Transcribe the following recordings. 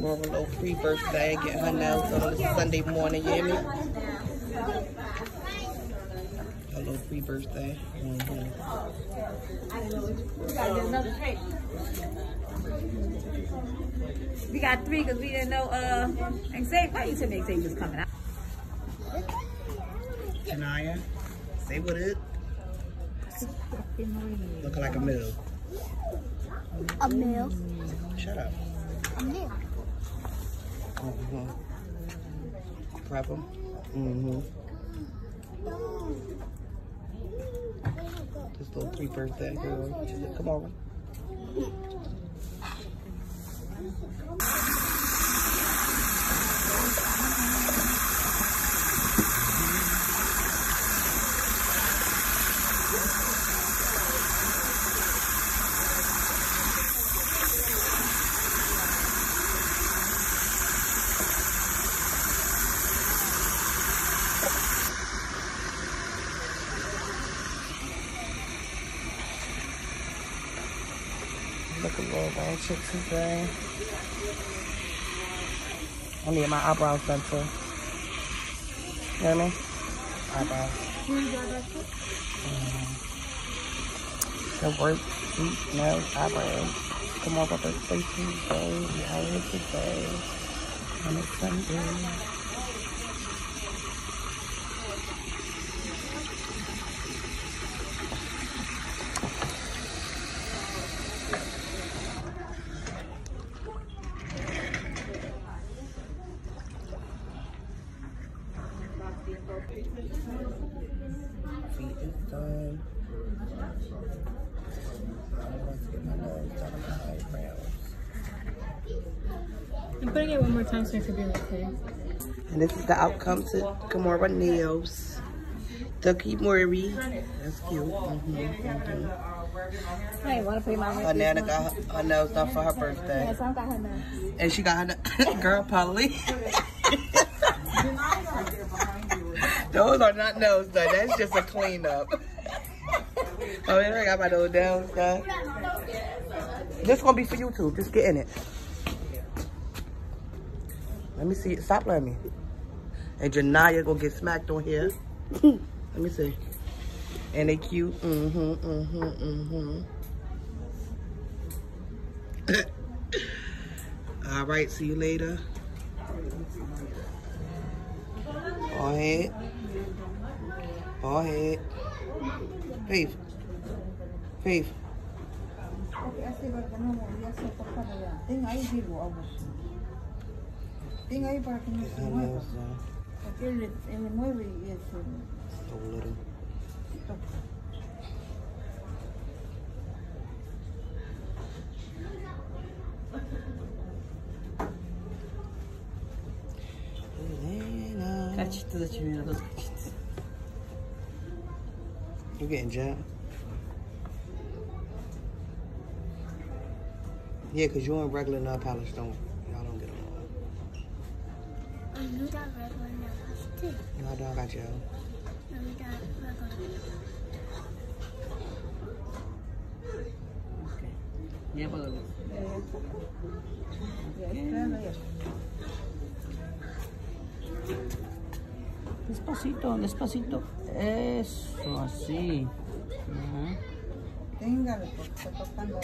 More of a little free birthday, get her nails done on a Sunday morning, you hear me? A little free birthday. We gotta get another cake. We got three because we didn't know, uh, Xavier, why you tell me Xavier was coming out? Janaya, say what it. Look like a mill. A meal. Shut up. A meal. Mm-hmm. Prep them. Mm-hmm. This little pre birthday girl. Come on. Look a little bone chicks today. I need my eyebrows done too. You hear me? Eyebrows. Mm. The work, feet, nails, eyebrows. Come on, birthday Tuesday. We today. A Sunday. Feet is done. Let's get my nails done on my eyebrows. I'm putting it one more time so it could be like clear. And this is the outcome to Kimora nails. Ducky Murray. That's cute. Mm-hmm, mm-hmm. Hey, wanna play my Her nana got her, her nails done for her birthday. Yes, I got her now. And she got her girl Polly. Those are not nails done. That's just a cleanup. oh, yeah, I got my nose done. This gonna be for you too. Just get in it. Let me see. Stop letting me. And Janaya gonna get smacked on here. Let me see. And they cute. Mm-hmm, mm-hmm, mm-hmm. All right, see you later. Go ahead. Corre. Feio. Feio. Tem aí, Vivo, Augusto. Tem aí para que não se mueva. Porque ele, ele mueve e esse... Estou Kaç çıktı da çimene bak kaç. You getting jabbed? Yeah, because you and regular nail polish don't, y'all don't get along. I knew that regular nails too. Y'all don't got y'all. I knew that regular Niye bakalım? Despacito, despacito. Eso, así. Téngalo, porque está tocando.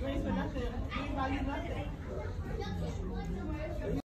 Gracias por nada. Gracias.